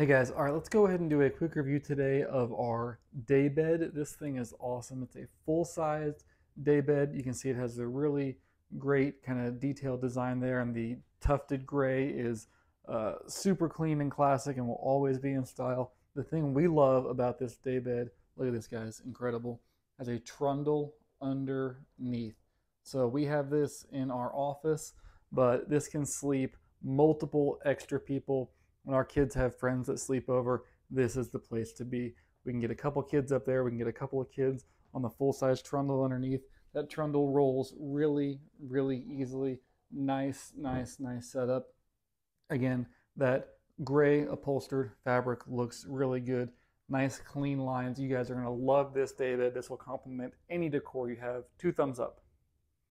Hey guys, all right, let's go ahead and do a quick review today of our day bed. This thing is awesome. It's a full-sized day bed. You can see it has a really great kind of detailed design there, and the tufted gray is uh, super clean and classic and will always be in style. The thing we love about this day bed, look at this guys, incredible, has a trundle underneath. So we have this in our office, but this can sleep multiple extra people when our kids have friends that sleep over, this is the place to be. We can get a couple kids up there. We can get a couple of kids on the full size trundle underneath. That trundle rolls really, really easily. Nice, nice, nice setup. Again, that gray upholstered fabric looks really good. Nice clean lines. You guys are going to love this, day bed. This will complement any decor you have. Two thumbs up.